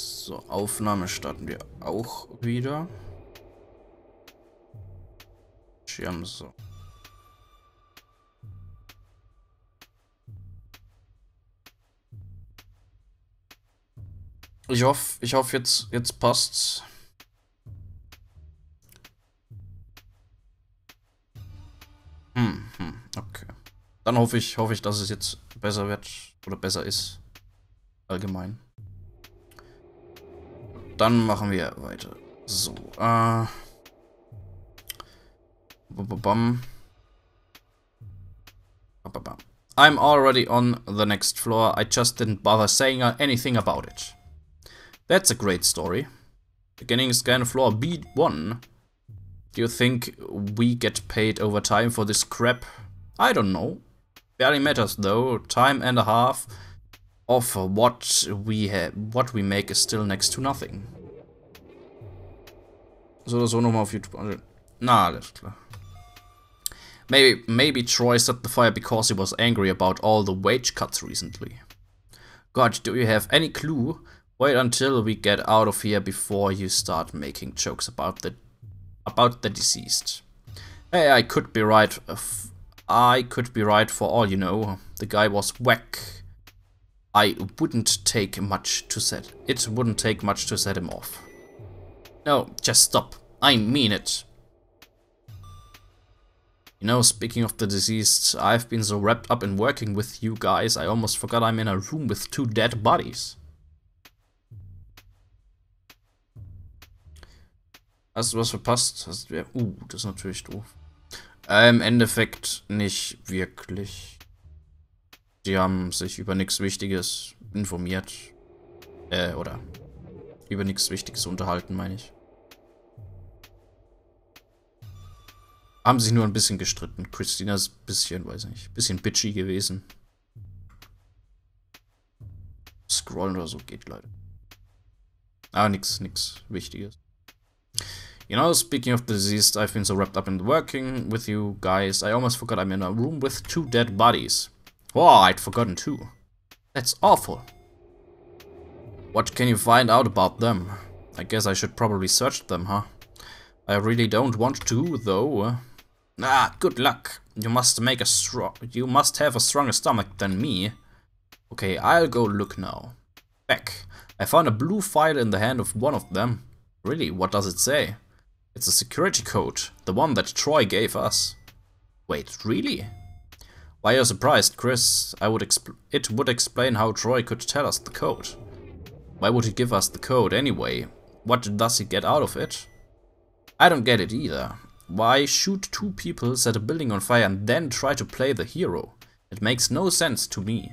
So, Aufnahme starten wir auch wieder. Schirm so. Ich hoffe, ich hoffe jetzt, jetzt passt's. Hm, hm, okay. Dann hoffe ich, hoffe ich, dass es jetzt besser wird oder besser ist. Allgemein. Dann machen wir weiter. So, äh. Bam. I'm already on the next floor. I just didn't bother saying uh, anything about it. That's a great story. Beginning scan floor B1. Do you think we get paid overtime for this crap? I don't know. Barely matters though. Time and a half of uh, what we have, what we make is still next to nothing. So oder so nochmal auf YouTube. Na, alles klar. Maybe, maybe Troy set the fire because he was angry about all the wage cuts recently. God, do you have any clue? Wait until we get out of here before you start making jokes about the about the deceased. Hey, I could be right. Uh, I could be right for all you know. The guy was whack. I wouldn't take much to set. It wouldn't take much to set him off. No, just stop. I mean it. You know, speaking of the deceased, I've been so wrapped up in working with you guys, I almost forgot I'm in a room with two dead bodies. Hast du was verpasst? Hast du, uh, das ist natürlich doof. Im Endeffekt nicht wirklich. Die haben sich über nichts Wichtiges informiert. Äh, oder über nichts Wichtiges unterhalten, meine ich. Haben sich nur ein bisschen gestritten. Christina ist ein bisschen, weiß nicht, ein bisschen bitchy gewesen. Scrollen oder so geht leider. Aber nichts, nichts Wichtiges. You know, speaking of the deceased, I've been so wrapped up in working with you guys, I almost forgot I'm in a room with two dead bodies. Oh, I'd forgotten too. That's awful. What can you find out about them? I guess I should probably search them, huh? I really don't want to, though. Ah, good luck. You must make a strong. You must have a stronger stomach than me. Okay, I'll go look now. Back. I found a blue file in the hand of one of them. Really, what does it say? It's a security code, the one that Troy gave us. Wait, really? Why are you surprised, Chris? I would it would explain how Troy could tell us the code. Why would he give us the code anyway? What does he get out of it? I don't get it either. Why shoot two people, set a building on fire and then try to play the hero? It makes no sense to me.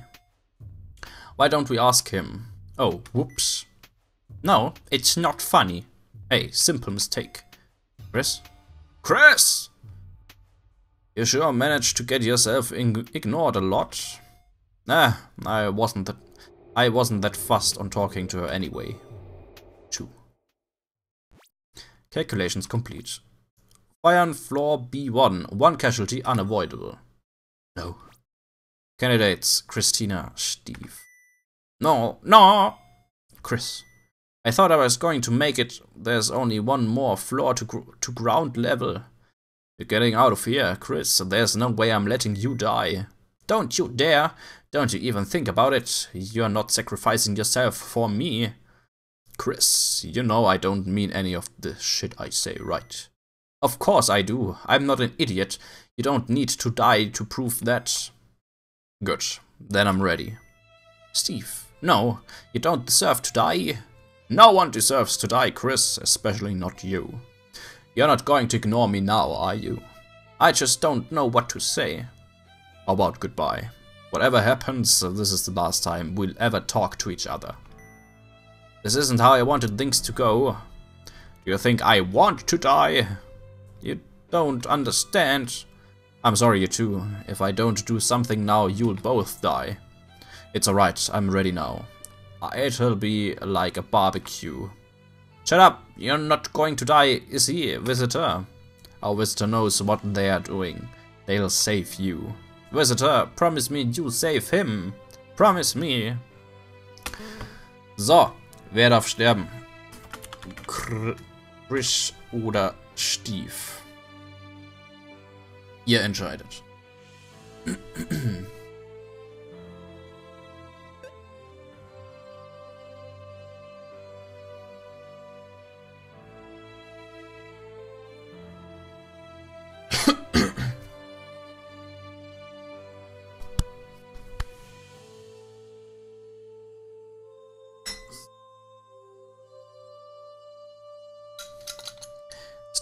Why don't we ask him? Oh, whoops. No, it's not funny. Hey, simple mistake. Chris? Chris! You sure managed to get yourself ignored a lot? Nah, I wasn't that I wasn't that fussed on talking to her anyway. Two. Calculations complete. Fire on floor B1. One casualty unavoidable. No. Candidates Christina, Steve. No, no! Chris. I thought I was going to make it. There's only one more floor to, gr to ground level. You're getting out of here, Chris. There's no way I'm letting you die. Don't you dare! Don't you even think about it. You're not sacrificing yourself for me. Chris, you know I don't mean any of the shit I say, right? Of course I do. I'm not an idiot. You don't need to die to prove that. Good. Then I'm ready. Steve. No, you don't deserve to die. No one deserves to die, Chris, especially not you. You're not going to ignore me now, are you? I just don't know what to say. About goodbye? Whatever happens, this is the last time we'll ever talk to each other. This isn't how I wanted things to go. Do you think I want to die? You don't understand. I'm sorry, you two. If I don't do something now, you'll both die. It's alright, I'm ready now. Uh, it'll be like a barbecue. Shut up! You're not going to die, is he, visitor? Our visitor knows what they are doing. They'll save you. Visitor, promise me you'll save him. Promise me. So, Wer darf sterben? Chris oder Steve? Ihr entscheidet.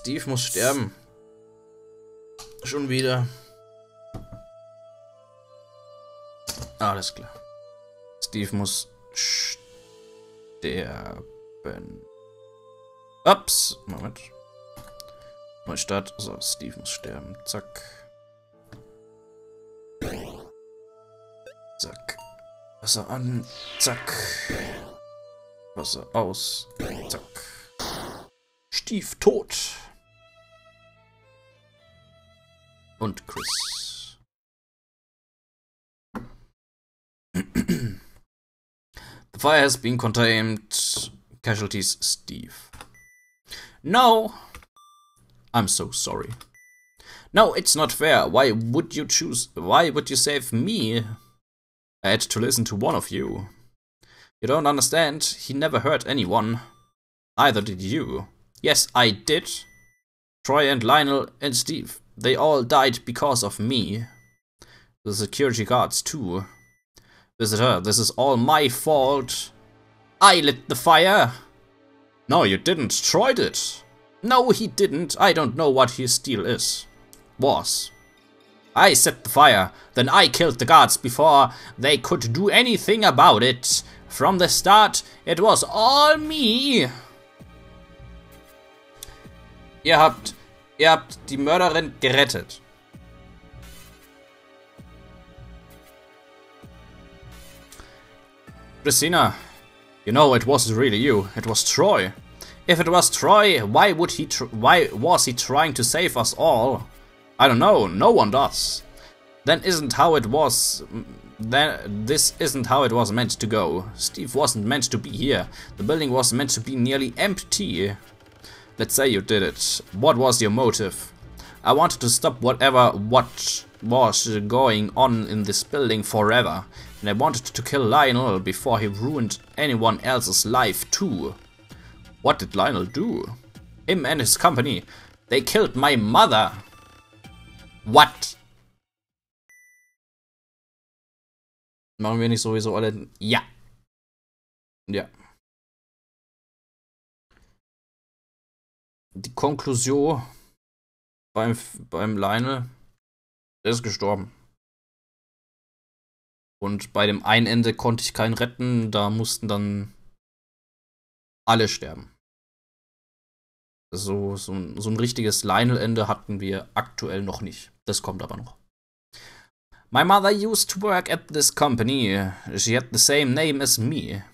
Steve muss sterben. Schon wieder. Alles klar. Steve muss sterben. Ups, Moment. Neustart. So, Steve muss sterben. Zack. Zack. Wasser an. Zack. Wasser aus. Zack. Steve tot. Und Chris. the fire has been contained. Casualties, Steve. No! I'm so sorry. No, it's not fair. Why would you choose... Why would you save me? I had to listen to one of you. You don't understand. He never hurt anyone. Either did you. Yes, I did. Troy and Lionel and Steve. They all died because of me. The security guards too. Visitor, this is all my fault. I lit the fire. No, you didn't. Troy did. No, he didn't. I don't know what his deal is. Was. I set the fire. Then I killed the guards before they could do anything about it. From the start, it was all me. Ihr habt Ihr habt die Mörderin gerettet. Christina, you know it wasn't really you. It was Troy. If it was Troy, why would he? why was he trying to save us all? I don't know. No one does. Then isn't how it was. Then this isn't how it was meant to go. Steve wasn't meant to be here. The building was meant to be nearly empty. Let's say you did it. What was your motive? I wanted to stop whatever what was going on in this building forever. And I wanted to kill Lionel before he ruined anyone else's life too. What did Lionel do? Him and his company. They killed my mother. What? Machen wir nicht sowieso alle... Ja. Ja. Die Konklusion beim, beim Leine, der ist gestorben. Und bei dem einen Ende konnte ich keinen retten, da mussten dann alle sterben. So, so, so ein richtiges Lionel-Ende hatten wir aktuell noch nicht. Das kommt aber noch. My mother used to work at this company. She had the same name as me.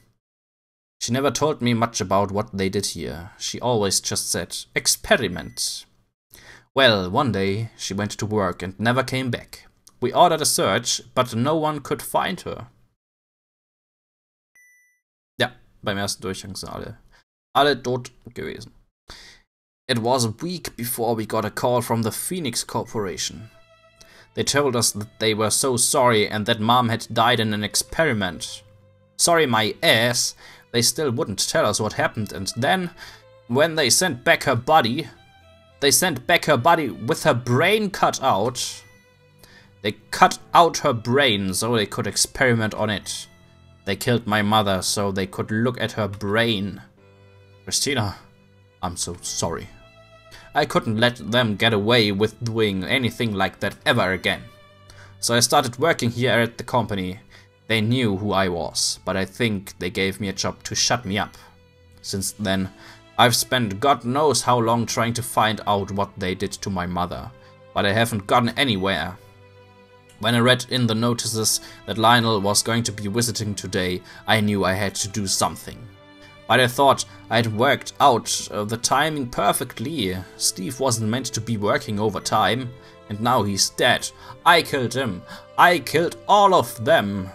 She never told me much about what they did here. She always just said, experiment. Well, one day she went to work and never came back. We ordered a search, but no one could find her. Ja, beim ersten Durchgang sind alle, alle tot gewesen. It was a week before we got a call from the Phoenix Corporation. They told us that they were so sorry and that mom had died in an experiment. Sorry my ass, they still wouldn't tell us what happened. And then, when they sent back her body, they sent back her body with her brain cut out. They cut out her brain so they could experiment on it. They killed my mother so they could look at her brain. Christina, I'm so sorry. I couldn't let them get away with doing anything like that ever again. So I started working here at the company they knew who I was, but I think they gave me a job to shut me up. Since then, I've spent God knows how long trying to find out what they did to my mother, but I haven't gotten anywhere. When I read in the notices that Lionel was going to be visiting today, I knew I had to do something. But I thought I'd worked out uh, the timing perfectly. Steve wasn't meant to be working overtime, and now he's dead. I killed him. I killed all of them.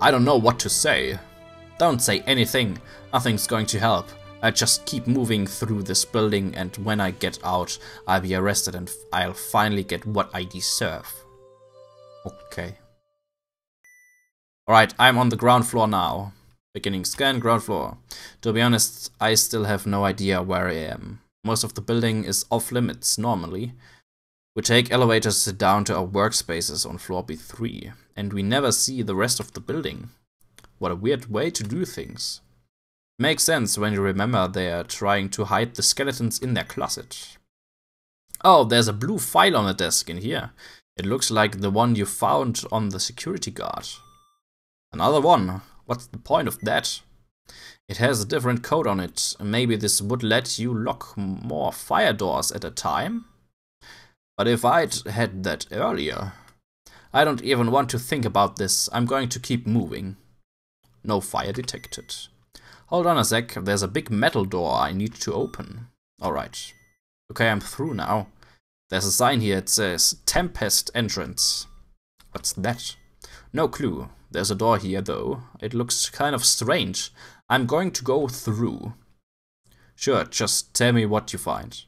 I don't know what to say. Don't say anything. Nothing's going to help. I just keep moving through this building and when I get out, I'll be arrested and I'll finally get what I deserve. Okay. Alright, I'm on the ground floor now. Beginning scan, ground floor. To be honest, I still have no idea where I am. Most of the building is off limits normally. We take elevators down to our workspaces on floor B3, and we never see the rest of the building. What a weird way to do things. Makes sense when you remember they are trying to hide the skeletons in their closet. Oh, there's a blue file on the desk in here. It looks like the one you found on the security guard. Another one. What's the point of that? It has a different code on it. Maybe this would let you lock more fire doors at a time? But if I'd had that earlier... I don't even want to think about this. I'm going to keep moving. No fire detected. Hold on a sec, there's a big metal door I need to open. Alright. Okay, I'm through now. There's a sign here, it says Tempest Entrance. What's that? No clue. There's a door here though. It looks kind of strange. I'm going to go through. Sure, just tell me what you find.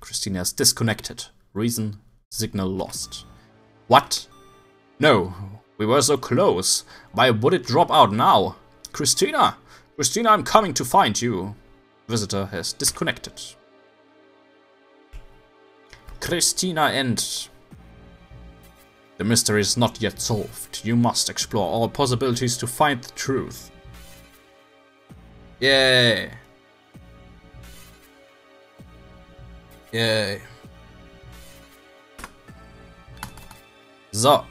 Christina's disconnected. Reason, signal lost. What? No, we were so close. Why would it drop out now? Christina! Christina, I'm coming to find you. Visitor has disconnected. Christina and... The mystery is not yet solved. You must explore all possibilities to find the truth. Yay! Yay. So,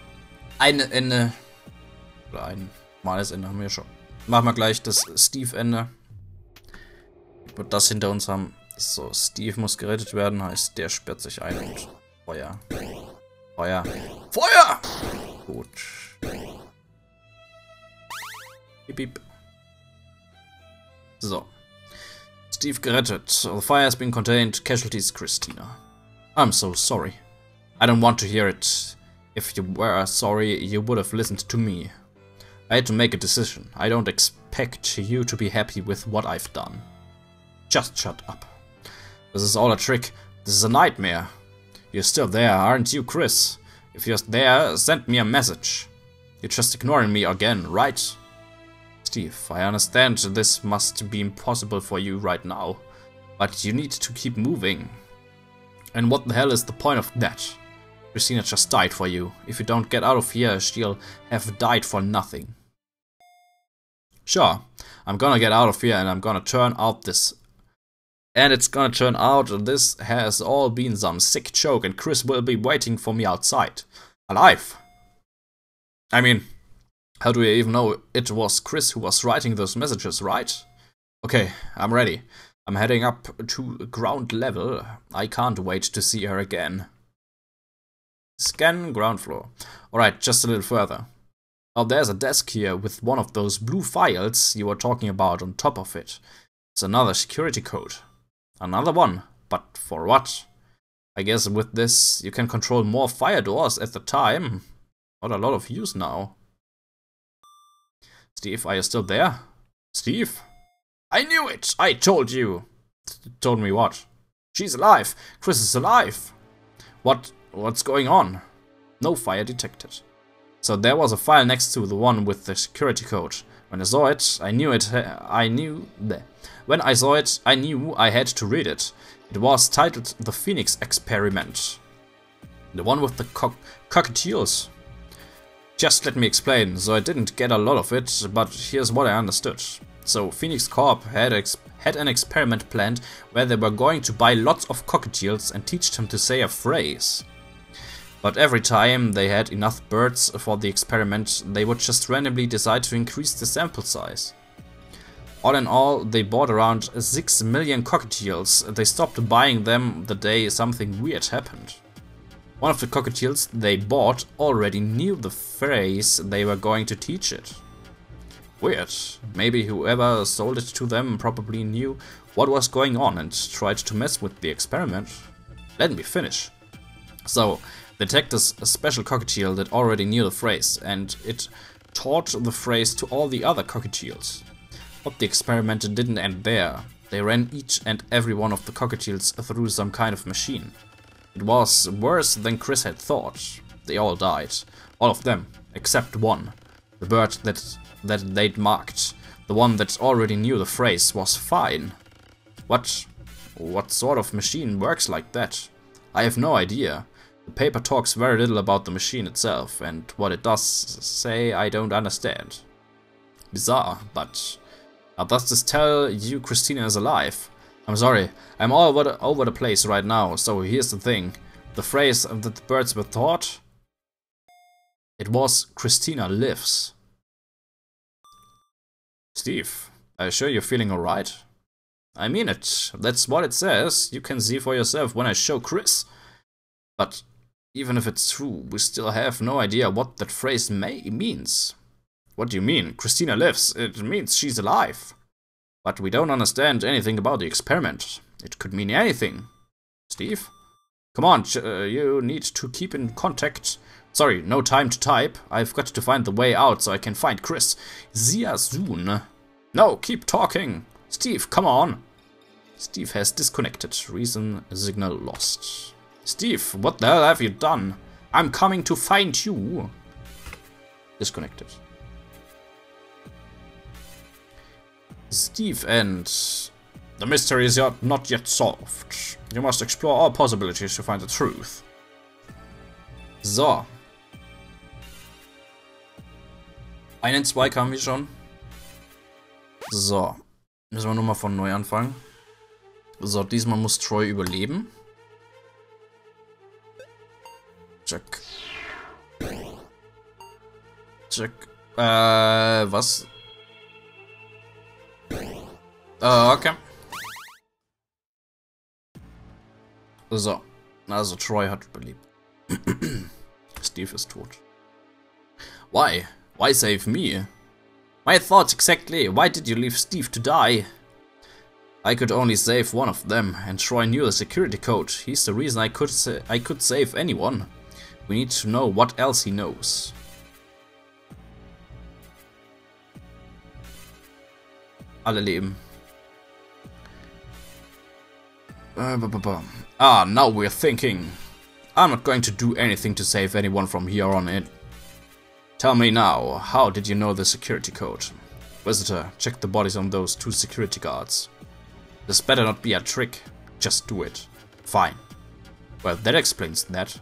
ein Ende. Oder ein normales Ende haben wir schon. Machen wir gleich das Steve-Ende. Wird das hinter uns haben. So, Steve muss gerettet werden, heißt, der sperrt sich ein und Feuer. Feuer. Feuer! Gut. Piep, piep. So. Steve gerettet. The fire has been contained. Casualties, Christina. I'm so sorry. I don't want to hear it. If you were sorry, you would have listened to me. I had to make a decision. I don't expect you to be happy with what I've done. Just shut up. This is all a trick. This is a nightmare. You're still there, aren't you, Chris? If you're there, send me a message. You're just ignoring me again, right? Steve, I understand this must be impossible for you right now, but you need to keep moving. And what the hell is the point of that? Christina just died for you. If you don't get out of here, she'll have died for nothing. Sure, I'm gonna get out of here and I'm gonna turn out this... And it's gonna turn out this has all been some sick joke and Chris will be waiting for me outside. Alive! I mean, how do we even know it was Chris who was writing those messages, right? Okay, I'm ready. I'm heading up to ground level. I can't wait to see her again. Scan ground floor. Alright, just a little further. Oh, there's a desk here with one of those blue files you were talking about on top of it. It's another security code. Another one. But for what? I guess with this you can control more fire doors at the time. Not a lot of use now. Steve, are you still there? Steve? I knew it! I told you! T told me what? She's alive! Chris is alive! What What's going on? No fire detected. So there was a file next to the one with the security code. When I saw it, I knew it. I knew that. When I saw it, I knew I had to read it. It was titled The Phoenix Experiment. The one with the co cockatiels. Just let me explain, so I didn't get a lot of it, but here's what I understood. So Phoenix Corp had, had an experiment planned where they were going to buy lots of cockatiels and teach them to say a phrase. But every time they had enough birds for the experiment, they would just randomly decide to increase the sample size. All in all, they bought around 6 million cockatiels. They stopped buying them the day something weird happened. One of the cockatiels they bought already knew the phrase they were going to teach it. Weird. Maybe whoever sold it to them probably knew what was going on and tried to mess with the experiment. Let me finish. So, they attacked this special cockatiel that already knew the phrase, and it taught the phrase to all the other cockatiels. But the experiment didn't end there. They ran each and every one of the cockatiels through some kind of machine. It was worse than Chris had thought. They all died. All of them, except one. The bird that, that they'd marked. The one that already knew the phrase was fine. What, what sort of machine works like that? I have no idea. The paper talks very little about the machine itself, and what it does say I don't understand. Bizarre, but uh, does this tell you Christina is alive? I'm sorry, I'm all over the, over the place right now, so here's the thing. The phrase that the birds were taught, it was Christina lives. Steve, are you sure you're feeling alright? I mean it, that's what it says, you can see for yourself when I show Chris. But even if it's true, we still have no idea what that phrase may means. What do you mean? Christina lives. It means she's alive. But we don't understand anything about the experiment. It could mean anything. Steve? Come on, uh, you need to keep in contact. Sorry, no time to type. I've got to find the way out so I can find Chris. See ya soon. No, keep talking. Steve, come on. Steve has disconnected. Reason signal lost. Steve, what the hell have you done? I'm coming to find you. Disconnected. Steve and... The mystery is not yet solved. You must explore all possibilities to find the truth. So. Einen Zweig haben wir schon. So. Müssen wir nur mal von neu anfangen. So, diesmal muss Troy überleben. Check. Check. Äh, was? Äh, okay. So. Also Troy hat überlebt. Steve ist tot. Why? Why save me? My thoughts exactly. Why did you leave Steve to die? I could only save one of them, and Troy knew the security code. He's the reason I could I could save anyone. We need to know what else he knows. Alle leben. Uh, ah, now we're thinking. I'm not going to do anything to save anyone from here on in. Tell me now, how did you know the security code? Visitor, check the bodies on those two security guards. This better not be a trick. Just do it. Fine. Well, that explains that.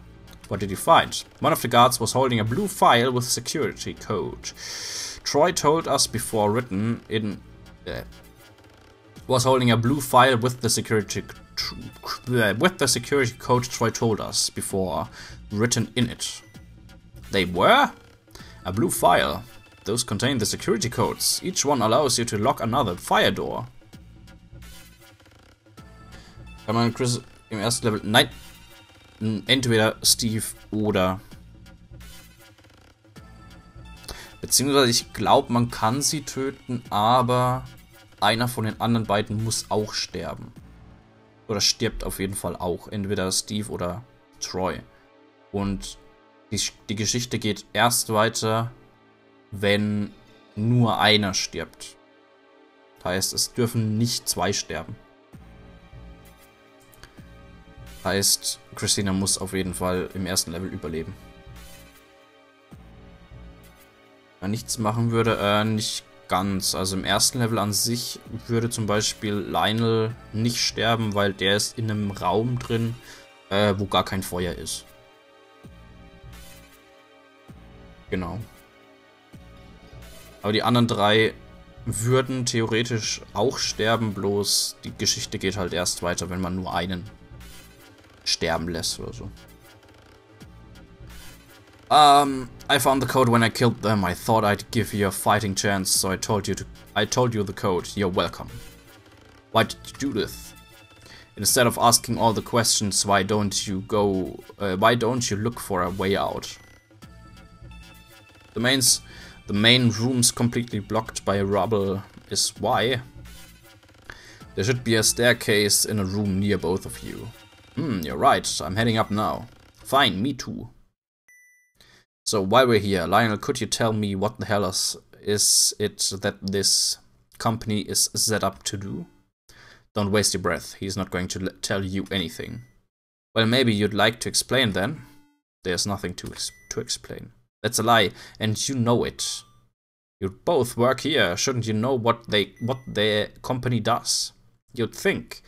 What did you find? One of the guards was holding a blue file with security code. Troy told us before written in... Uh, was holding a blue file with the security uh, with the security code Troy told us before written in it. They were? A blue file. Those contain the security codes. Each one allows you to lock another fire door. Kann man Chris im ersten Level... Nein! Entweder Steve oder... Beziehungsweise ich glaube, man kann sie töten, aber einer von den anderen beiden muss auch sterben. Oder stirbt auf jeden Fall auch. Entweder Steve oder Troy. Und die, die Geschichte geht erst weiter, wenn nur einer stirbt. Das heißt, es dürfen nicht zwei sterben. Heißt, Christina muss auf jeden Fall im ersten Level überleben. Wenn nichts machen würde, äh, nicht ganz. Also im ersten Level an sich würde zum Beispiel Lionel nicht sterben, weil der ist in einem Raum drin, äh, wo gar kein Feuer ist. Genau. Aber die anderen drei würden theoretisch auch sterben, bloß die Geschichte geht halt erst weiter, wenn man nur einen sterben lässt oder so. Um, I found the code when I killed them. I thought I'd give you a fighting chance, so I told you to I told you the code. You're welcome. Why did you do this? Instead of asking all the questions, why don't you go uh, why don't you look for a way out? The mains the main room's completely blocked by rubble is why. There should be a staircase in a room near both of you. Hmm, you're right. I'm heading up now. Fine, me too. So while we're here, Lionel, could you tell me what the hell is, is it that this company is set up to do? Don't waste your breath, he's not going to tell you anything. Well, maybe you'd like to explain then? There's nothing to, ex to explain. That's a lie, and you know it. You both work here, shouldn't you know what they what their company does? You'd think.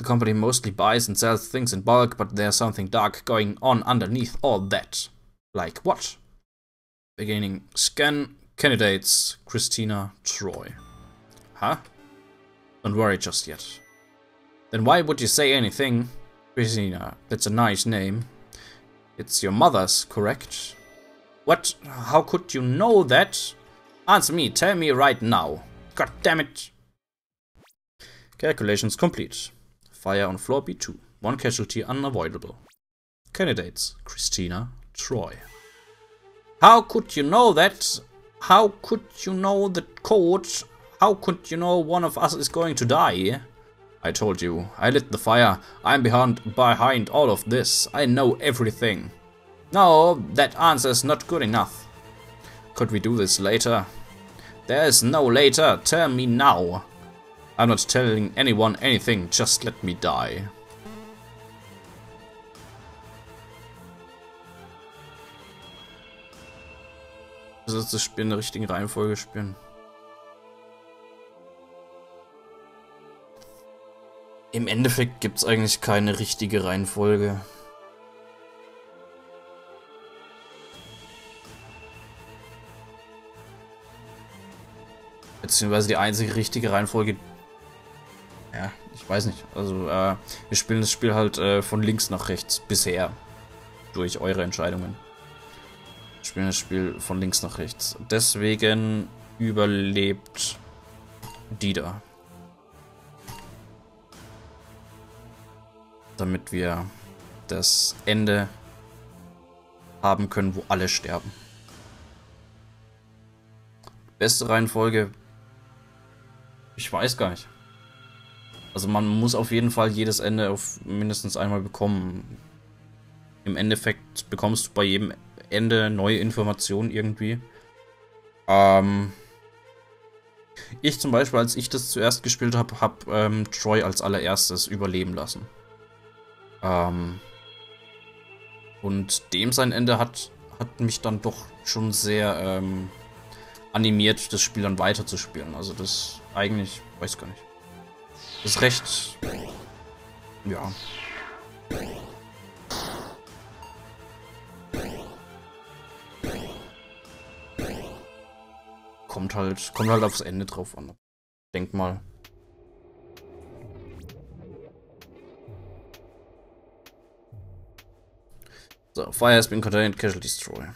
The company mostly buys and sells things in bulk, but there's something dark going on underneath all that. Like what? Beginning scan candidates Christina Troy. Huh? Don't worry just yet. Then why would you say anything? Christina, that's a nice name. It's your mother's, correct? What? How could you know that? Answer me, tell me right now. God damn it. Calculations complete. Fire on floor B2. One casualty unavoidable. Candidates, Christina, Troy. How could you know that? How could you know the code? How could you know one of us is going to die? I told you, I lit the fire. I'm behind, behind all of this. I know everything. No, that answer is not good enough. Could we do this later? There is no later. Tell me now. I'm not telling anyone anything, just let me die. Das ist das Spiel in der richtigen Reihenfolge spielen. Im Endeffekt gibt es eigentlich keine richtige Reihenfolge. Beziehungsweise die einzige richtige Reihenfolge, ja, ich weiß nicht. Also, äh, wir spielen das Spiel halt äh, von links nach rechts bisher. Durch eure Entscheidungen. Wir spielen das Spiel von links nach rechts. Deswegen überlebt die da. Damit wir das Ende haben können, wo alle sterben. Beste Reihenfolge. Ich weiß gar nicht. Also man muss auf jeden Fall jedes Ende auf mindestens einmal bekommen. Im Endeffekt bekommst du bei jedem Ende neue Informationen irgendwie. Ähm ich zum Beispiel, als ich das zuerst gespielt habe, habe ähm, Troy als allererstes überleben lassen. Ähm und dem sein Ende hat, hat mich dann doch schon sehr ähm, animiert, das Spiel dann weiterzuspielen. Also das eigentlich, weiß gar nicht. Ist recht. Ja. Kommt halt, kommt halt aufs Ende drauf an. Denk mal. So, fire has been contained, casualty destroy.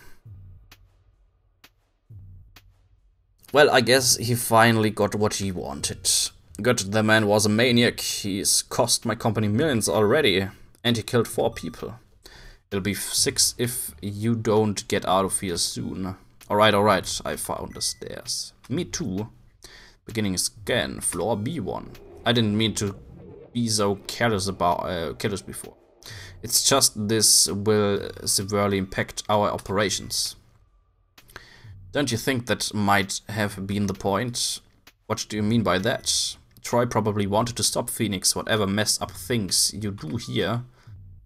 Well, I guess he finally got what he wanted. Good, the man was a maniac. He's cost my company millions already. And he killed four people. It'll be six if you don't get out of here soon. Alright, alright, I found the stairs. Me too. Beginning scan, floor B1. I didn't mean to be so careless about uh, careless before. It's just this will severely impact our operations. Don't you think that might have been the point? What do you mean by that? Troy probably wanted to stop Phoenix, whatever messed up things you do here.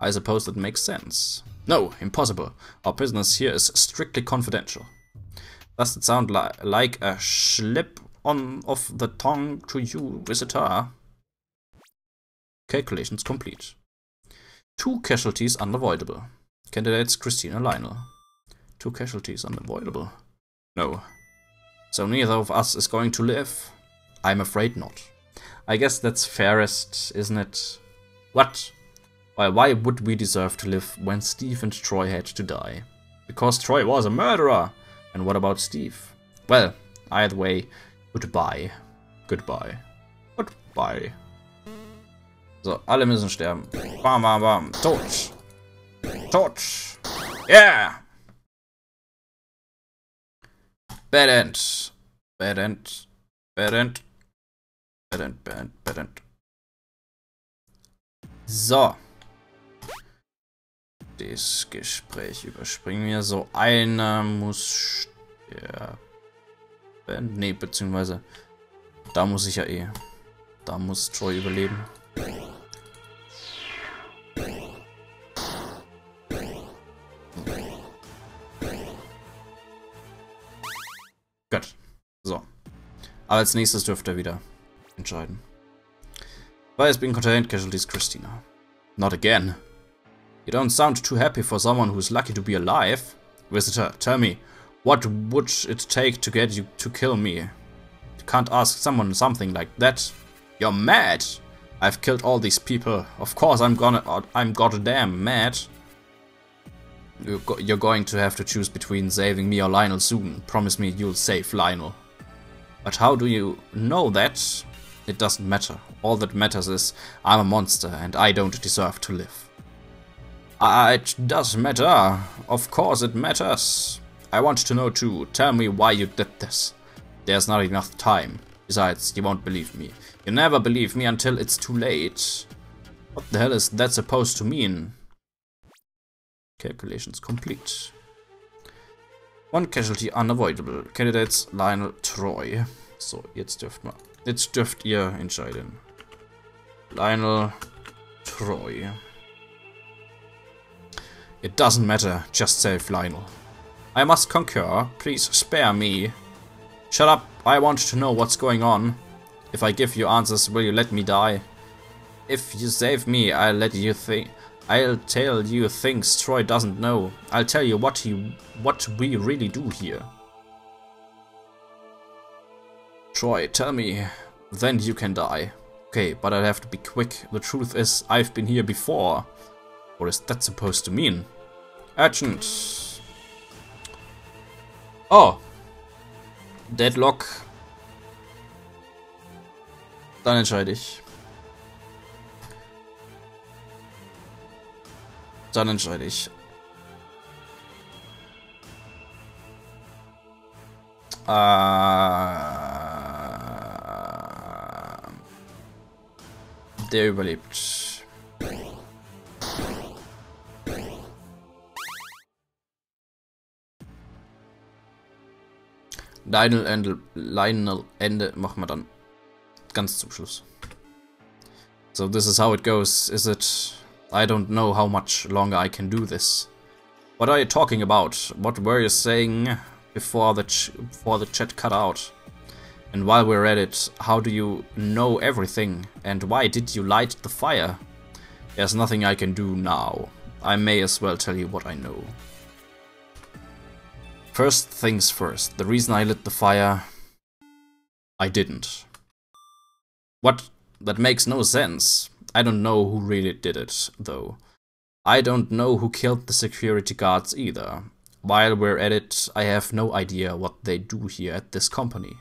I suppose that makes sense. No, impossible. Our business here is strictly confidential. Does it sound li like a slip on of the tongue to you, visitor? Calculations complete. Two casualties unavoidable. Candidates Christina Lionel. Two casualties unavoidable. No. So neither of us is going to live? I'm afraid not. I guess that's fairest, isn't it? What? Why, why would we deserve to live when Steve and Troy had to die? Because Troy was a murderer! And what about Steve? Well, either way, goodbye. Goodbye. Goodbye. So, alle müssen sterben. Bam, bam, bam. Tot. Tot. Yeah! Bad end. Bad end. Bad end. So. das Gespräch überspringen wir. So, einer muss sterben. Ne, beziehungsweise da muss ich ja eh. Da muss Troy überleben. Gut. So. Aber als nächstes dürfte er wieder entscheiden. Why has been contained casualties, Christina? Not again. You don't sound too happy for someone who's lucky to be alive. Visitor, tell me, what would it take to get you to kill me? You can't ask someone something like that. You're mad! I've killed all these people. Of course I'm gonna- I'm goddamn mad. You're going to have to choose between saving me or Lionel soon. Promise me you'll save Lionel. But how do you know that? It doesn't matter. All that matters is I'm a monster and I don't deserve to live. Uh, it does matter. Of course it matters. I want to know too. Tell me why you did this. There's not enough time. Besides, you won't believe me. You never believe me until it's too late. What the hell is that supposed to mean? Calculations complete. One casualty unavoidable. Candidates Lionel Troy. So, jetzt dürft mal. Jetzt dürft ihr entscheiden. Lionel Troy. It doesn't matter, just save Lionel. I must concur. Please spare me. Shut up, I want to know what's going on. If I give you answers, will you let me die? If you save me, I'll let you think. I'll tell you things Troy doesn't know. I'll tell you what he, what we really do here. Troy, tell me, then you can die. Okay, but I'll have to be quick. The truth is, I've been here before. What is that supposed to mean? Urgent. Oh. Deadlock. Dann entscheide ich. Dann entscheide ich. Uh, äh, der er überlebt. Lionel Ende, Lionel Ende machen wir dann ganz zum Schluss. So this is how it goes, is it? I don't know how much longer I can do this. What are you talking about? What were you saying before the before the chat cut out? And while we're at it, how do you know everything? And why did you light the fire? There's nothing I can do now. I may as well tell you what I know. First things first, the reason I lit the fire... I didn't. What? That makes no sense. I don't know who really did it, though. I don't know who killed the security guards either. While we're at it, I have no idea what they do here at this company.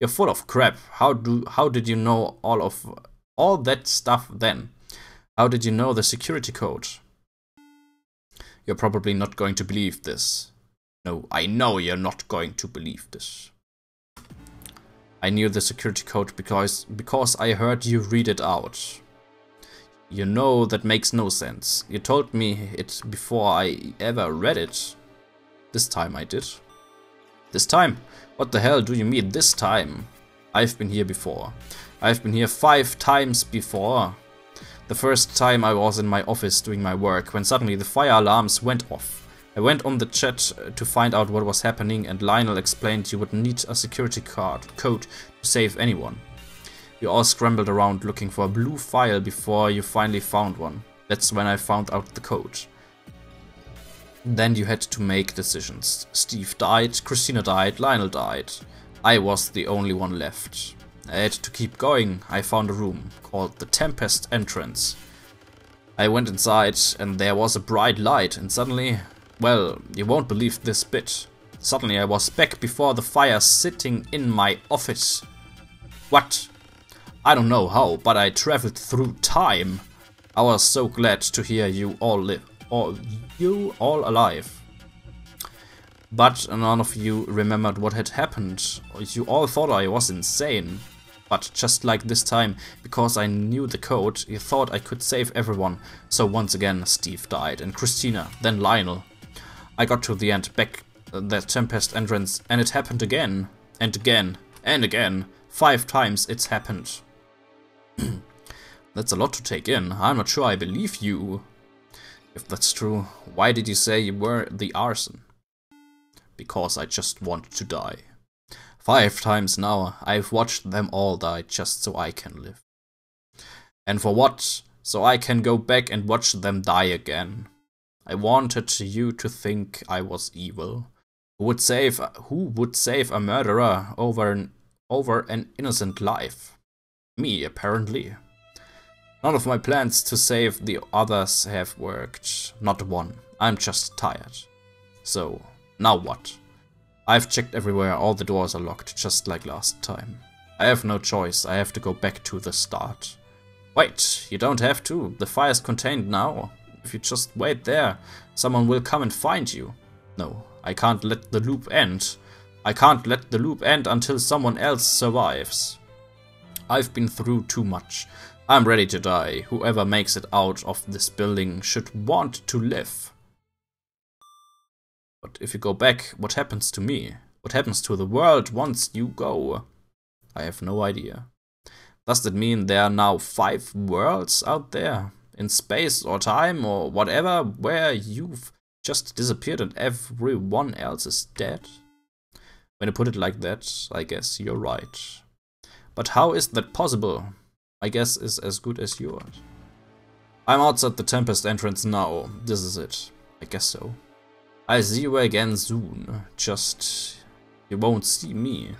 You're full of crap. How do how did you know all of all that stuff then? How did you know the security code? You're probably not going to believe this. No, I know you're not going to believe this. I knew the security code because because I heard you read it out. You know that makes no sense. You told me it before I ever read it. This time I did. This time? What the hell do you mean this time? I've been here before. I've been here five times before. The first time I was in my office doing my work when suddenly the fire alarms went off. I went on the chat uh, to find out what was happening and Lionel explained you would need a security card code to save anyone. We all scrambled around looking for a blue file before you finally found one. That's when I found out the code. Then you had to make decisions. Steve died, Christina died, Lionel died. I was the only one left. I had to keep going. I found a room called the Tempest Entrance. I went inside and there was a bright light and suddenly, well, you won't believe this bit. Suddenly I was back before the fire sitting in my office. What? I don't know how, but I traveled through time. I was so glad to hear you all live, all you all alive. But none of you remembered what had happened. You all thought I was insane. But just like this time, because I knew the code, you thought I could save everyone. So once again, Steve died, and Christina, then Lionel. I got to the end, back uh, that Tempest entrance, and it happened again, and again, and again. Five times it's happened. that's a lot to take in. I'm not sure I believe you. If that's true, why did you say you were the arson? Because I just want to die. Five times now, I've watched them all die just so I can live. And for what? So I can go back and watch them die again. I wanted you to think I was evil. Who would save who would save a murderer over an over an innocent life? Me, apparently. None of my plans to save the others have worked. Not one. I'm just tired. So, now what? I've checked everywhere, all the doors are locked, just like last time. I have no choice, I have to go back to the start. Wait, you don't have to, the fire's contained now. If you just wait there, someone will come and find you. No, I can't let the loop end. I can't let the loop end until someone else survives. I've been through too much. I'm ready to die. Whoever makes it out of this building should want to live. But if you go back, what happens to me? What happens to the world once you go? I have no idea. Does that mean there are now five worlds out there? In space or time or whatever, where you've just disappeared and everyone else is dead? When you put it like that, I guess you're right. But how is that possible? My guess is as good as yours. I'm outside the Tempest entrance now. This is it. I guess so. I'll see you again soon. Just, you won't see me.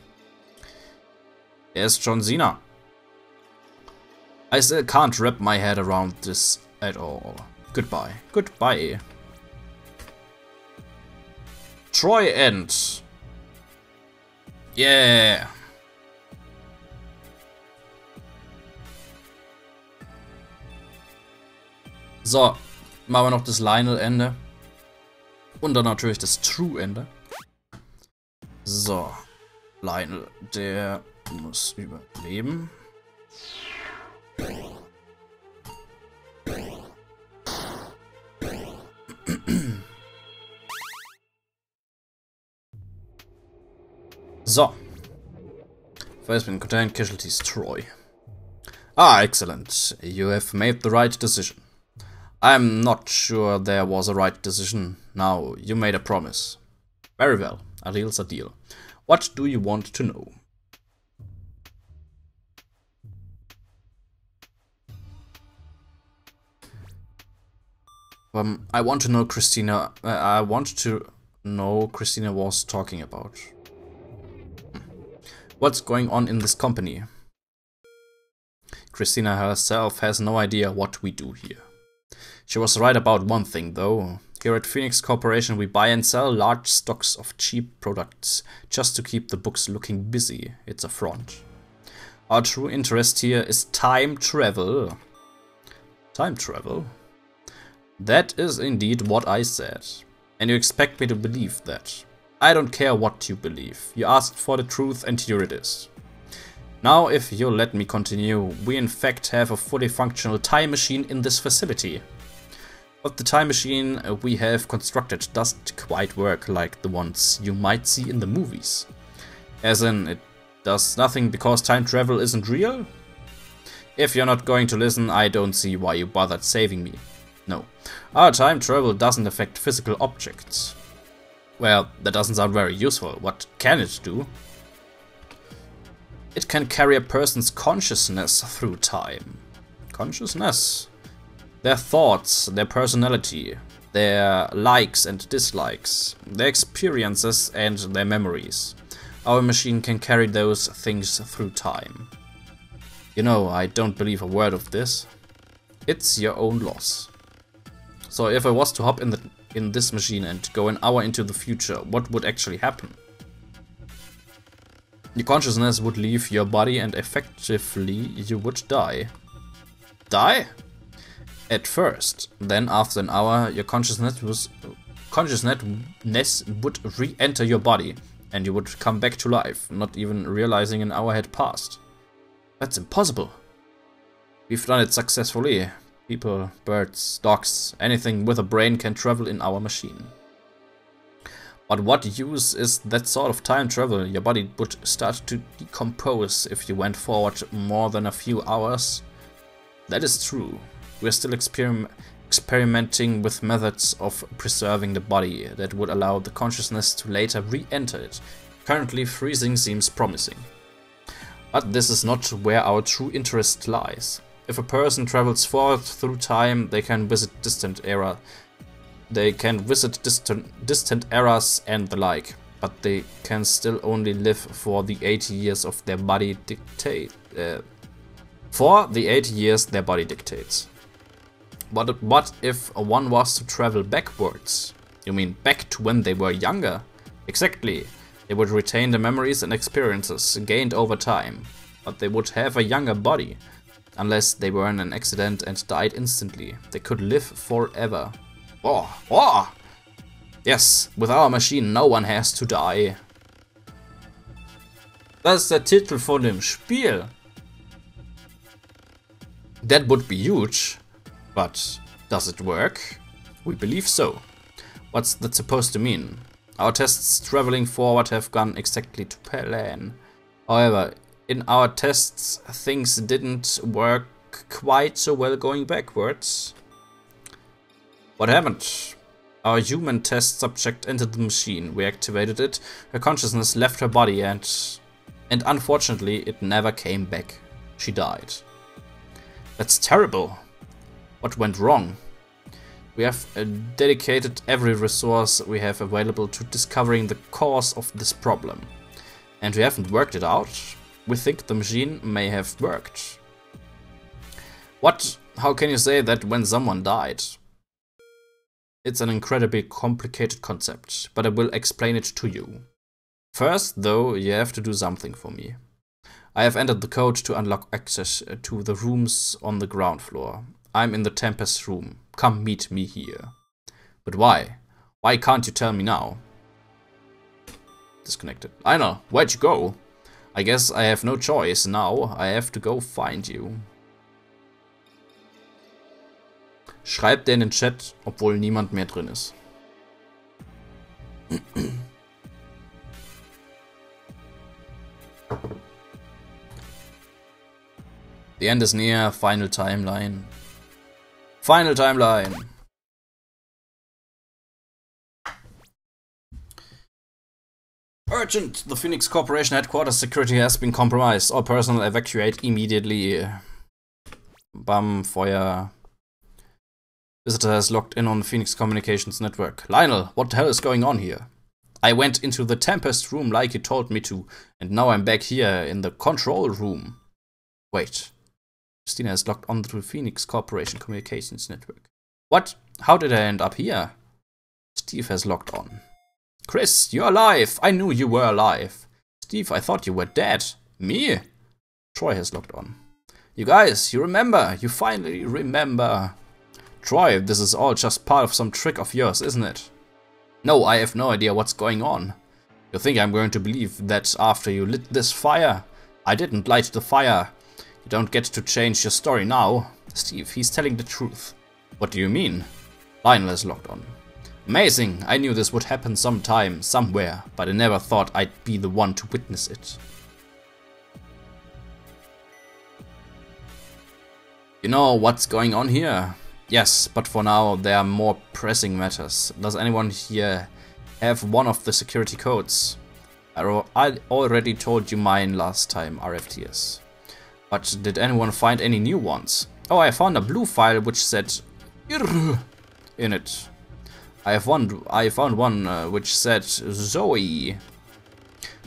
There's John Cena. I still can't wrap my head around this at all. Goodbye. Goodbye. Troy End. Yeah. So, machen wir noch das Lionel-Ende. Und dann natürlich das True-Ende. So. Lionel, der muss überleben. So. First been contained casualties Troy. Ah, excellent. You have made the right decision. I'm not sure there was a right decision. Now, you made a promise. Very well, a deal's a deal. What do you want to know? Um, I want to know Christina, uh, I want to know Christina was talking about. What's going on in this company? Christina herself has no idea what we do here. She was right about one thing though. Here at Phoenix Corporation we buy and sell large stocks of cheap products just to keep the books looking busy. It's a front. Our true interest here is time travel. Time travel? That is indeed what I said. And you expect me to believe that. I don't care what you believe. You asked for the truth and here it is. Now, if you'll let me continue, we in fact have a fully functional time machine in this facility. The time machine uh, we have constructed doesn't quite work like the ones you might see in the movies. As in, it does nothing because time travel isn't real? If you're not going to listen, I don't see why you bothered saving me. No, our time travel doesn't affect physical objects. Well, that doesn't sound very useful. What can it do? It can carry a person's consciousness through time. Consciousness? Their thoughts, their personality, their likes and dislikes, their experiences and their memories. Our machine can carry those things through time. You know, I don't believe a word of this. It's your own loss. So if I was to hop in the in this machine and go an hour into the future, what would actually happen? Your consciousness would leave your body and effectively you would die. Die? At first. Then after an hour, your consciousness was consciousness would re-enter your body and you would come back to life, not even realizing an hour had passed. That's impossible. We've done it successfully. People, birds, dogs, anything with a brain can travel in our machine. But what use is that sort of time travel? Your body would start to decompose if you went forward more than a few hours. That is true. We're still experim experimenting with methods of preserving the body that would allow the consciousness to later re-enter it. Currently, freezing seems promising. But this is not where our true interest lies. If a person travels forward through time, they can visit distant era. They can visit distant, distant eras and the like, but they can still only live for the 80 years of their body dictate. Uh, for the 80 years their body dictates. But what if one was to travel backwards? You mean back to when they were younger? Exactly. They would retain the memories and experiences gained over time, but they would have a younger body. Unless they were in an accident and died instantly. They could live forever. Oh, oh! Yes, with our machine no one has to die. Das ist der Titel von dem Spiel. That would be huge. But does it work? We believe so. What's that supposed to mean? Our tests traveling forward have gone exactly to plan. However, in our tests things didn't work quite so well going backwards. What happened? Our human test subject entered the machine. We activated it. Her consciousness left her body and... And unfortunately, it never came back. She died. That's terrible. What went wrong? We have uh, dedicated every resource we have available to discovering the cause of this problem. And we haven't worked it out. We think the machine may have worked. What? How can you say that when someone died? It's an incredibly complicated concept, but I will explain it to you. First, though, you have to do something for me. I have entered the code to unlock access to the rooms on the ground floor. I'm in the Tempest room. Come meet me here. But why? Why can't you tell me now? Disconnected. I know. Where'd you go? I guess I have no choice now. I have to go find you. Schreibt der in den Chat, obwohl niemand mehr drin ist. The end is near, final timeline. Final timeline. Urgent! The Phoenix Corporation headquarters security has been compromised. All personnel evacuate immediately. Bam, Feuer. Visitor has logged in on Phoenix Communications network. Lionel, what the hell is going on here? I went into the Tempest room like you told me to, and now I'm back here in the control room. Wait. Christina is logged on to the Phoenix Corporation Communications Network. What? How did I end up here? Steve has logged on. Chris, you're alive! I knew you were alive. Steve, I thought you were dead. Me? Troy has logged on. You guys, you remember! You finally remember! Troy, this is all just part of some trick of yours, isn't it? No, I have no idea what's going on. You think I'm going to believe that after you lit this fire? I didn't light the fire. You don't get to change your story now. Steve, he's telling the truth. What do you mean? Lionel is locked on. Amazing! I knew this would happen sometime, somewhere, but I never thought I'd be the one to witness it. You know what's going on here? Yes, but for now there are more pressing matters. Does anyone here have one of the security codes? I already told you mine last time, RFTS. But did anyone find any new ones? Oh, I found a blue file which said IR in it. I one. I found one uh, which said Zoe.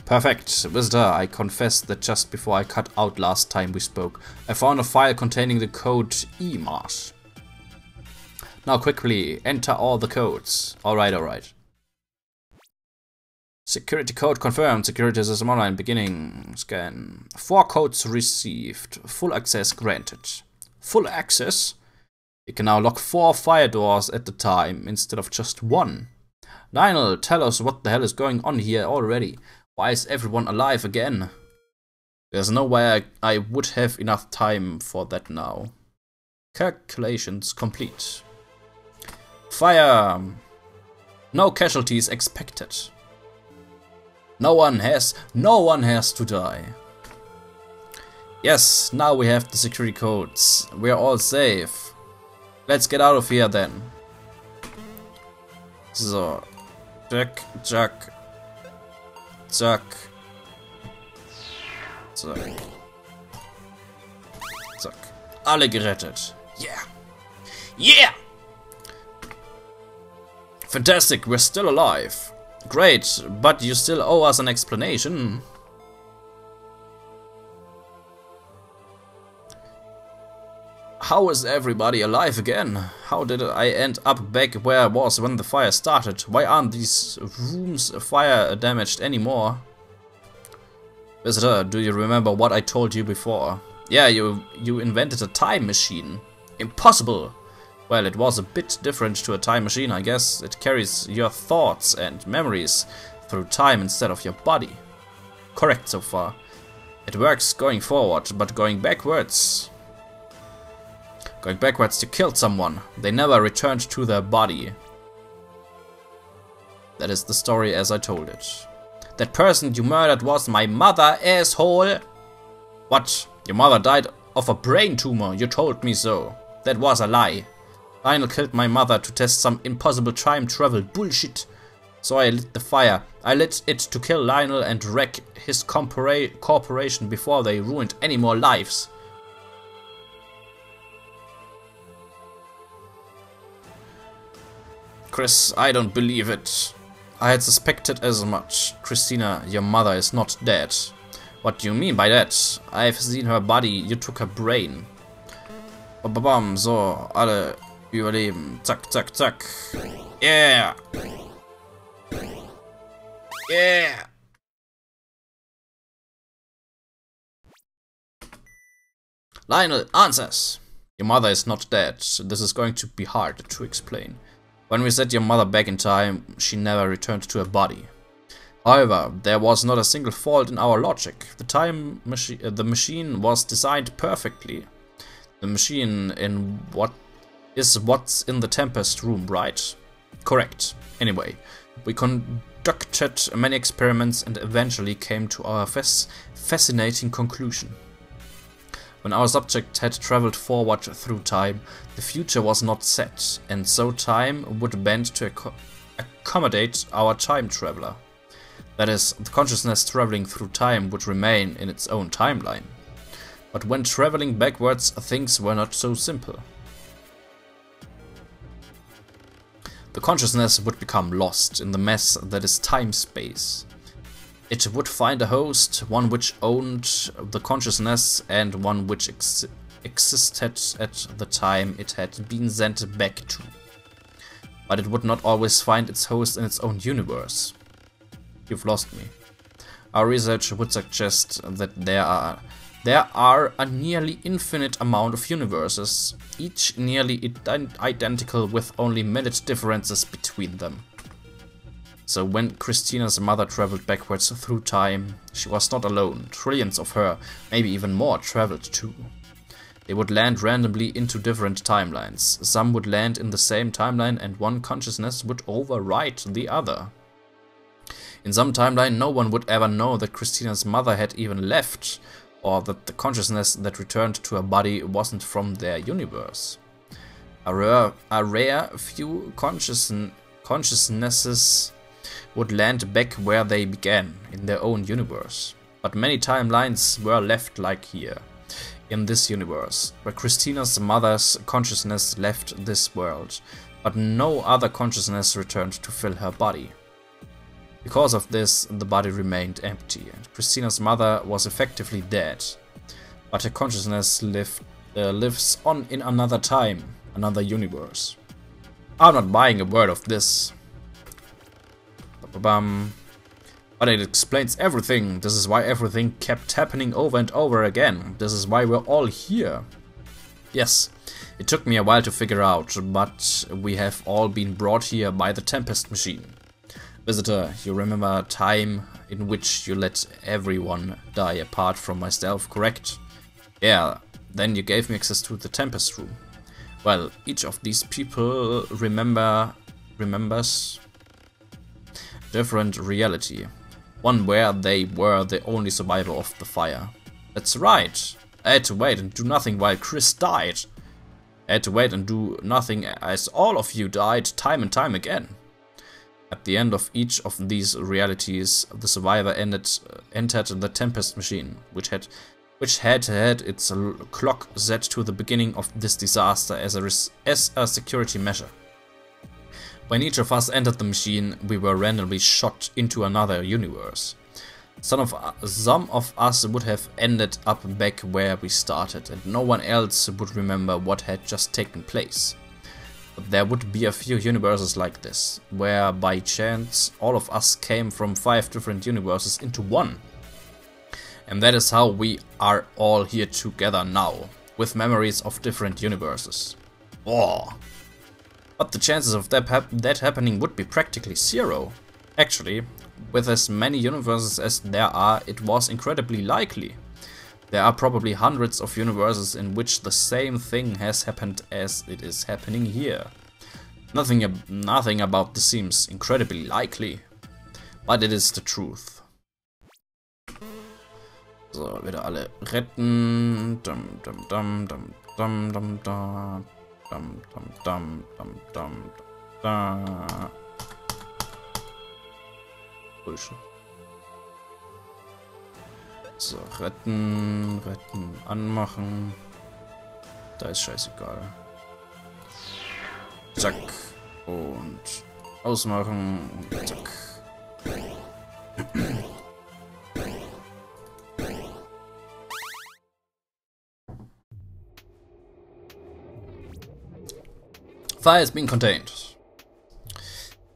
Perfect. Visitor, I confess that just before I cut out last time we spoke, I found a file containing the code EMARS. Now quickly, enter all the codes. Alright, alright. Security code confirmed. Security system online. Beginning scan. Four codes received. Full access granted. Full access? You can now lock four fire doors at a time instead of just one. Lionel, tell us what the hell is going on here already. Why is everyone alive again? There's no way I, I would have enough time for that now. Calculations complete. Fire! No casualties expected. No one has, no one has to die. Yes, now we have the security codes. We're all safe. Let's get out of here then. So. Jack, Jack. Zack. Zack. Zack. Alle gerettet. Yeah. Yeah! Fantastic, we're still alive. Great, but you still owe us an explanation. How is everybody alive again? How did I end up back where I was when the fire started? Why aren't these rooms fire damaged anymore? Visitor, do you remember what I told you before? Yeah, you, you invented a time machine. Impossible! Well, it was a bit different to a time machine, I guess. It carries your thoughts and memories through time instead of your body. Correct so far. It works going forward, but going backwards... Going backwards to kill someone. They never returned to their body. That is the story as I told it. That person you murdered was my mother, asshole! What? Your mother died of a brain tumor, you told me so. That was a lie. Lionel killed my mother to test some impossible time travel bullshit. So I lit the fire. I lit it to kill Lionel and wreck his corporation before they ruined any more lives. Chris, I don't believe it. I had suspected as much. Christina, your mother is not dead. What do you mean by that? I've seen her body, you took her brain. Bam, so, alle Überleben. Zack, zack, zack. Yeah. Yeah. Lionel, answers! Your mother is not dead. This is going to be hard to explain. When we set your mother back in time, she never returned to her body. However, there was not a single fault in our logic. The time machine, uh, the machine was designed perfectly. The machine in what is what's in the Tempest room, right? Correct. Anyway, we conducted many experiments and eventually came to our fascinating conclusion. When our subject had traveled forward through time, the future was not set, and so time would bend to ac accommodate our time traveler. That is, the consciousness traveling through time would remain in its own timeline. But when traveling backwards, things were not so simple. The consciousness would become lost in the mess that is time-space. It would find a host, one which owned the consciousness and one which ex existed at the time it had been sent back to. But it would not always find its host in its own universe. You've lost me. Our research would suggest that there are there are a nearly infinite amount of universes, each nearly ident identical with only minute differences between them. So when Christina's mother traveled backwards through time, she was not alone. Trillions of her, maybe even more, traveled too. They would land randomly into different timelines. Some would land in the same timeline and one consciousness would overwrite the other. In some timeline, no one would ever know that Christina's mother had even left, or that the consciousness that returned to her body wasn't from their universe. A rare, a rare few conscious, consciousnesses would land back where they began, in their own universe. But many timelines were left like here, in this universe, where Christina's mother's consciousness left this world, but no other consciousness returned to fill her body. Because of this, the body remained empty, and Christina's mother was effectively dead. But her consciousness lived, uh, lives on in another time, another universe. I'm not buying a word of this. But it explains everything. This is why everything kept happening over and over again. This is why we're all here. Yes, it took me a while to figure out, but we have all been brought here by the Tempest machine. Visitor, you remember a time in which you let everyone die apart from myself, correct? Yeah, then you gave me access to the Tempest room. Well, each of these people remember remembers different reality. One where they were the only survivor of the fire. That's right. I had to wait and do nothing while Chris died. I had to wait and do nothing as all of you died time and time again. At the end of each of these realities, the survivor ended, entered the Tempest machine, which had which had had its clock set to the beginning of this disaster as a, as a security measure. When each of us entered the machine, we were randomly shot into another universe. Some of, some of us would have ended up back where we started, and no one else would remember what had just taken place. There would be a few universes like this, where by chance all of us came from five different universes into one. And that is how we are all here together now, with memories of different universes. Oh. But the chances of that, hap that happening would be practically zero. Actually, with as many universes as there are, it was incredibly likely. There are probably hundreds of universes in which the same thing has happened as it is happening here. Nothing, ab nothing about this seems incredibly likely, but it is the truth. So, wieder alle retten. Dum, dum, dum, dum, dum, dum. Dum, dum, dum, dum, dum. So, retten, retten, anmachen. Da ist scheißegal. Zack. Und ausmachen. Zack. Fire is being contained.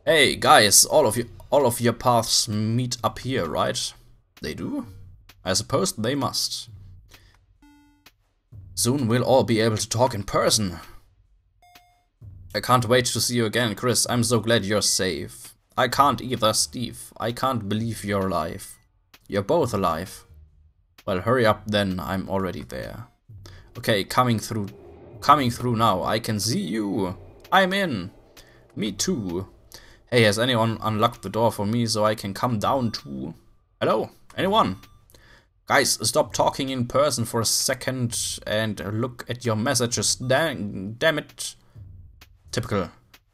Hey guys, all of you all of your paths meet up here, right? They do? I suppose they must. Soon we'll all be able to talk in person. I can't wait to see you again, Chris. I'm so glad you're safe. I can't either, Steve. I can't believe you're alive. You're both alive. Well, hurry up then. I'm already there. Okay, coming through. Coming through now. I can see you. I'm in. Me too. Hey, has anyone unlocked the door for me so I can come down too? Hello? Anyone? Guys, stop talking in person for a second and look at your messages. Dang, damn it. Typical.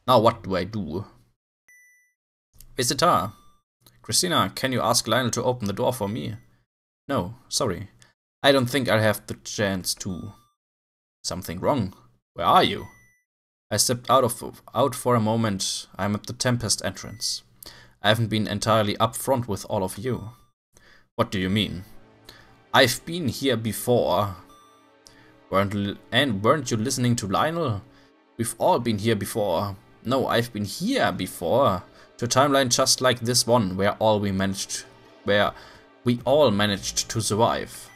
Now what do I do? Visitor. Christina, can you ask Lionel to open the door for me? No, sorry. I don't think I'll have the chance to. Something wrong. Where are you? I stepped out of out for a moment. I'm at the Tempest entrance. I haven't been entirely upfront with all of you. What do you mean? I've been here before. Weren't and weren't you listening to Lionel? We've all been here before. No, I've been here before. To a timeline just like this one, where all we managed, where we all managed to survive.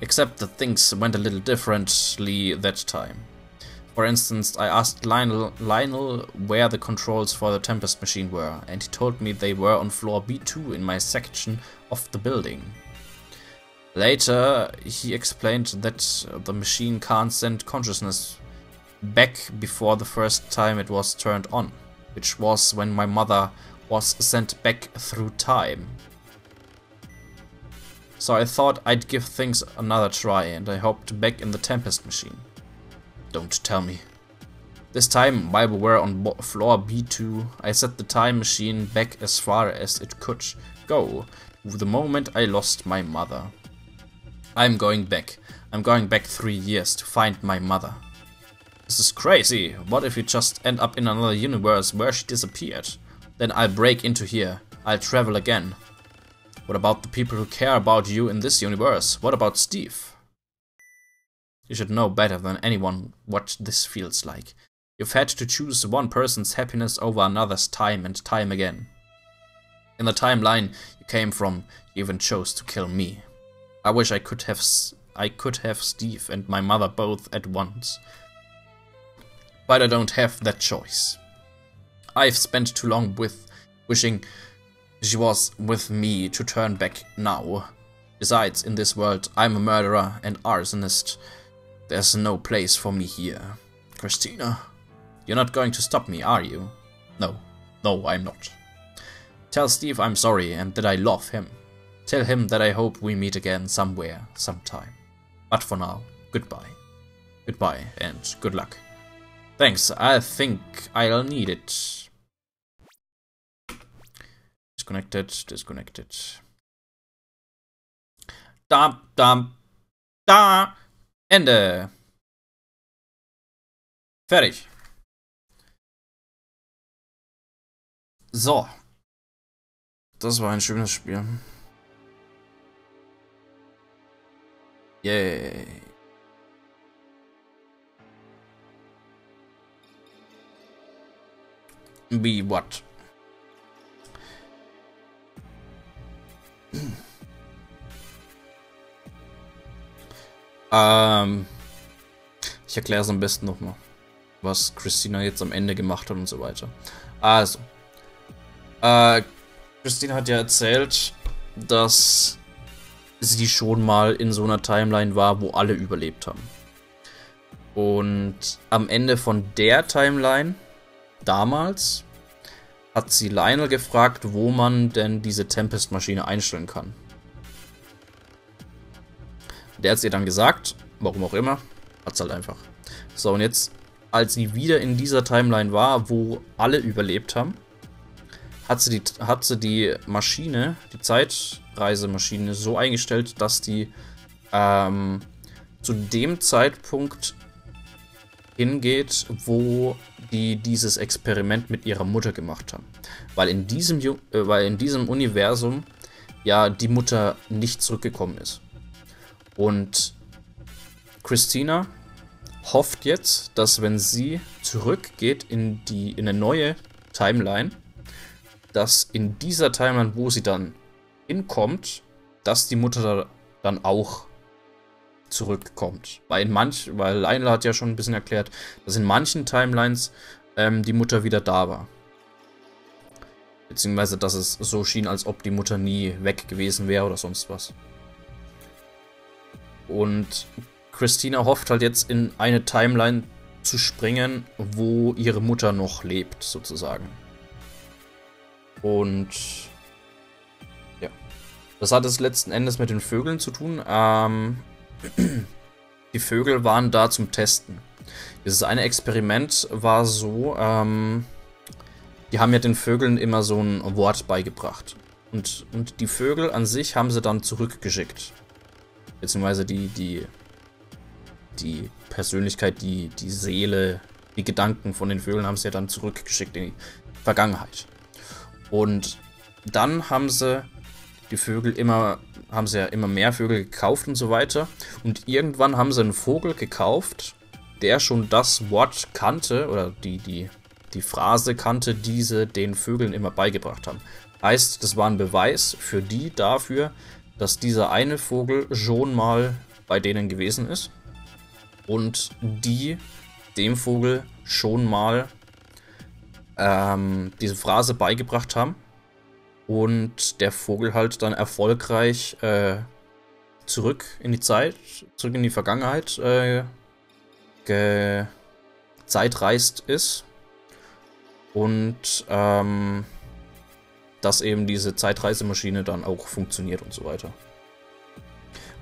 Except that things went a little differently that time. For instance, I asked Lionel, Lionel where the controls for the Tempest machine were, and he told me they were on floor B2 in my section of the building. Later, he explained that the machine can't send consciousness back before the first time it was turned on, which was when my mother was sent back through time. So I thought I'd give things another try and I hopped back in the Tempest machine. Don't tell me. This time, were on floor B2, I set the time machine back as far as it could go, the moment I lost my mother. I'm going back. I'm going back three years to find my mother. This is crazy. What if we just end up in another universe where she disappeared? Then I'll break into here. I'll travel again. What about the people who care about you in this universe? What about Steve? You should know better than anyone what this feels like. You've had to choose one person's happiness over another's time and time again. In the timeline you came from, you even chose to kill me. I wish I could have I could have Steve and my mother both at once. But I don't have that choice. I've spent too long with wishing she was with me to turn back now. Besides, in this world, I'm a murderer and arsonist. There's no place for me here. Christina, you're not going to stop me, are you? No, no, I'm not. Tell Steve I'm sorry and that I love him. Tell him that I hope we meet again somewhere, sometime. But for now, goodbye. Goodbye and good luck. Thanks, I think I'll need it. Disconnected, disconnected. Da, da, da. Ende. Fertig. So. Das war ein schönes Spiel. Yay. Wie what? Ähm, ich erkläre es am besten nochmal, was Christina jetzt am Ende gemacht hat und so weiter. Also, äh, Christina hat ja erzählt, dass sie schon mal in so einer Timeline war, wo alle überlebt haben. Und am Ende von der Timeline, damals, hat sie Lionel gefragt, wo man denn diese Tempest-Maschine einstellen kann. Der hat sie dann gesagt, warum auch immer, hat es halt einfach. So, und jetzt, als sie wieder in dieser Timeline war, wo alle überlebt haben, hat sie die, hat sie die Maschine, die Zeitreisemaschine, so eingestellt, dass die ähm, zu dem Zeitpunkt hingeht, wo die dieses Experiment mit ihrer Mutter gemacht haben. Weil in diesem, äh, weil in diesem Universum ja die Mutter nicht zurückgekommen ist. Und Christina hofft jetzt, dass wenn sie zurückgeht in die in eine neue Timeline, dass in dieser Timeline, wo sie dann hinkommt, dass die Mutter dann auch zurückkommt. Weil in manch, weil Lionel hat ja schon ein bisschen erklärt, dass in manchen Timelines ähm, die Mutter wieder da war. Beziehungsweise, dass es so schien, als ob die Mutter nie weg gewesen wäre oder sonst was. Und Christina hofft halt jetzt in eine Timeline zu springen, wo ihre Mutter noch lebt, sozusagen. Und ja, das hat es letzten Endes mit den Vögeln zu tun. Ähm, die Vögel waren da zum Testen. Dieses eine Experiment war so, ähm, die haben ja den Vögeln immer so ein Wort beigebracht. Und, und die Vögel an sich haben sie dann zurückgeschickt. Beziehungsweise die, die, die Persönlichkeit, die, die Seele, die Gedanken von den Vögeln haben sie ja dann zurückgeschickt in die Vergangenheit. Und dann haben sie die Vögel immer, haben sie ja immer mehr Vögel gekauft und so weiter. Und irgendwann haben sie einen Vogel gekauft, der schon das Wort kannte, oder die, die, die Phrase kannte, die sie den Vögeln immer beigebracht haben. Heißt, das war ein Beweis für die dafür, dass dieser eine Vogel schon mal bei denen gewesen ist. Und die dem Vogel schon mal ähm, diese Phrase beigebracht haben und der Vogel halt dann erfolgreich äh, zurück in die Zeit, zurück in die Vergangenheit äh, zeitreist ist und ähm, dass eben diese Zeitreisemaschine dann auch funktioniert und so weiter.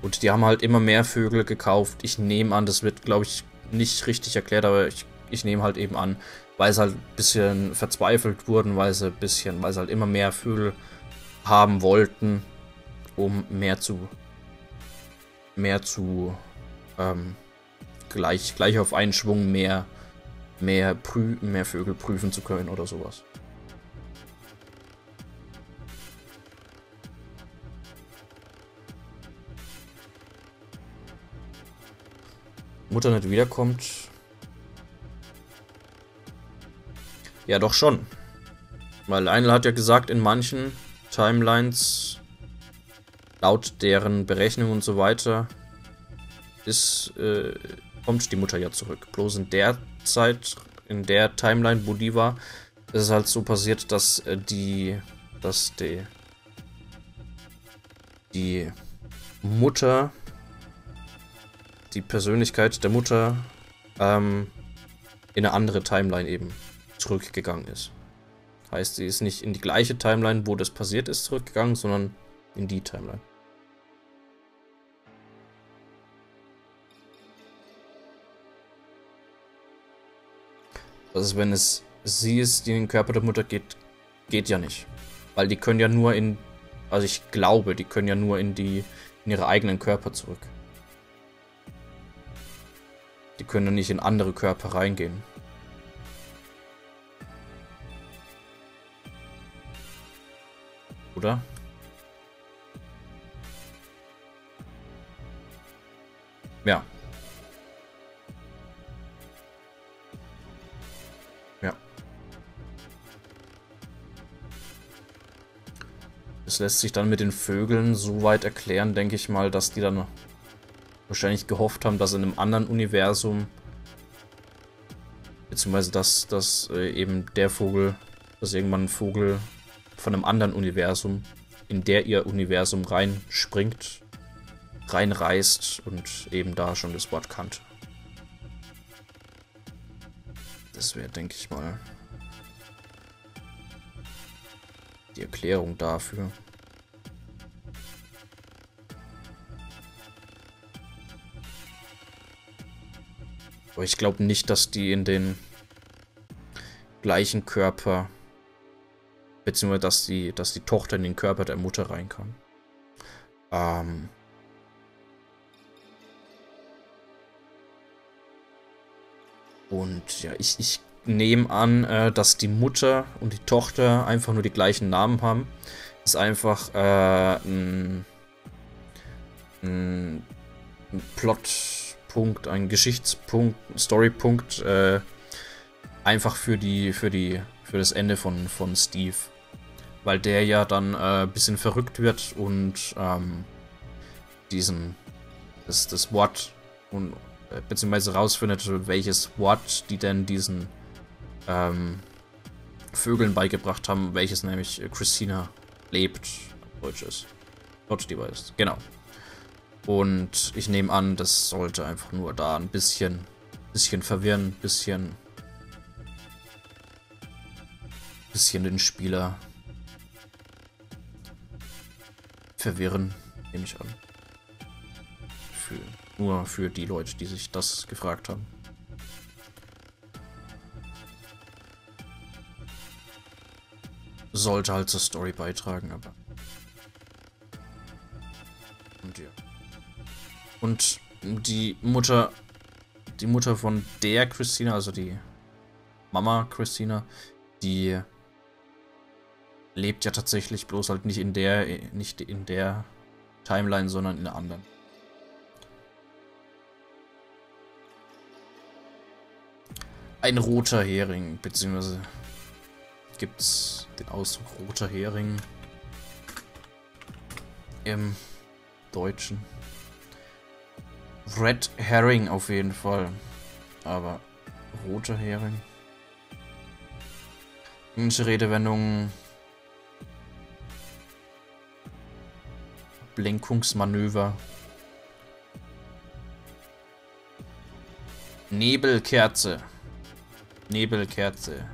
Und die haben halt immer mehr Vögel gekauft. Ich nehme an, das wird, glaube ich, nicht richtig erklärt, aber ich, ich nehme halt eben an, weil sie halt ein bisschen verzweifelt wurden, weil sie bisschen, weil sie halt immer mehr Vögel haben wollten, um mehr zu, mehr zu, ähm, gleich, gleich auf einen Schwung mehr, mehr, prü mehr Vögel prüfen zu können oder sowas. Mutter nicht wiederkommt, Ja, doch schon. Weil Lionel hat ja gesagt, in manchen Timelines, laut deren Berechnung und so weiter, ist, äh, kommt die Mutter ja zurück. Bloß in der Zeit, in der Timeline, wo die war, es ist halt so passiert, dass äh, die, dass die, die Mutter, die Persönlichkeit der Mutter, ähm, in eine andere Timeline eben zurückgegangen ist. Heißt, sie ist nicht in die gleiche Timeline, wo das passiert ist, zurückgegangen, sondern in die Timeline. Also wenn es sie ist, die in den Körper der Mutter geht, geht ja nicht. Weil die können ja nur in, also ich glaube, die können ja nur in die, in ihre eigenen Körper zurück. Die können ja nicht in andere Körper reingehen. Oder? Ja. Das lässt sich dann mit den Vögeln so weit erklären, denke ich mal, dass die dann wahrscheinlich gehofft haben, dass in einem anderen Universum, beziehungsweise dass, dass äh, eben der Vogel, dass irgendwann ein Vogel von einem anderen Universum in der ihr Universum reinspringt, reinreißt und eben da schon das Wort kannte. Das wäre, denke ich mal, die Erklärung dafür. Aber ich glaube nicht, dass die in den gleichen Körper, beziehungsweise dass die, dass die Tochter in den Körper der Mutter rein kann. Ähm. Und ja, ich, ich nehme an, äh, dass die Mutter und die Tochter einfach nur die gleichen Namen haben. Ist einfach äh, ein, ein, Plotpunkt, ein Geschichtspunkt, Storypunkt, äh, einfach für die, für die, für das Ende von, von Steve. Weil der ja dann ein äh, bisschen verrückt wird und ähm, diesen, das, das Wort und äh, beziehungsweise rausfindet, welches Wort die denn diesen ähm, Vögeln beigebracht haben, welches nämlich Christina lebt, Deutsch ist. Dort die weiß. Genau. Und ich nehme an, das sollte einfach nur da ein bisschen, bisschen verwirren, bisschen, bisschen den Spieler verwirren, nehme ich an. Für, nur für die Leute, die sich das gefragt haben. sollte halt zur Story beitragen, aber. Und die Mutter, die Mutter von der Christina, also die Mama Christina, die lebt ja tatsächlich bloß halt nicht in der, nicht in der Timeline, sondern in der anderen. Ein roter Hering, beziehungsweise gibt es den Ausdruck roter Hering im Deutschen. Red Herring auf jeden Fall. Aber roter Hering. Englische Redewendung. Ablenkungsmanöver. Nebelkerze. Nebelkerze.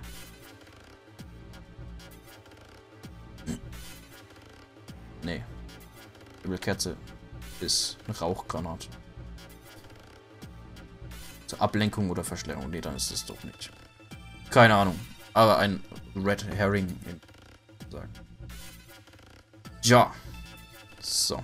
Nee. Nebelkerze ist eine Rauchgranate. Zur Ablenkung oder Verschleierung. Nee, dann ist es doch nicht. Keine Ahnung. Aber ein Red Herring. Sagen. Ja. So.